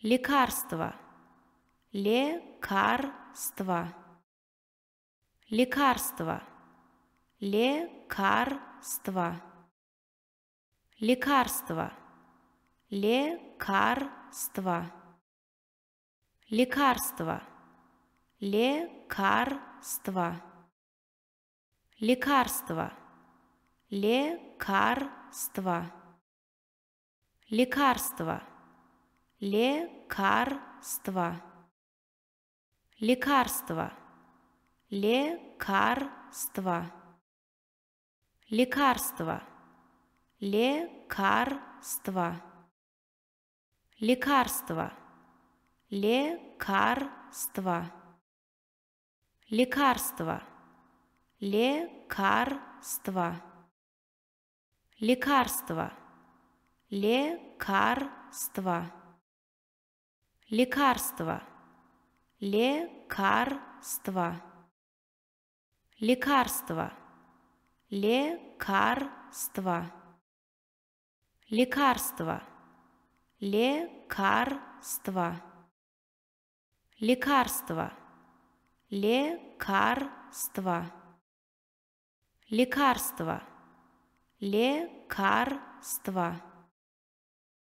лекарство, лекарство, лекарство, лекарство, лекарство, лекарство, лекарство, лекарство, лекарство, лекарство, лекарство лекарство, лекарство, лекарство, лекарство, лекарство, лекарство, лекарство, лекарство, лекарство, лекарство, лекарство лекарство, лекарство, лекарство, лекарство, лекарство, лекарство, лекарство, лекарство, лекарство, лекарство,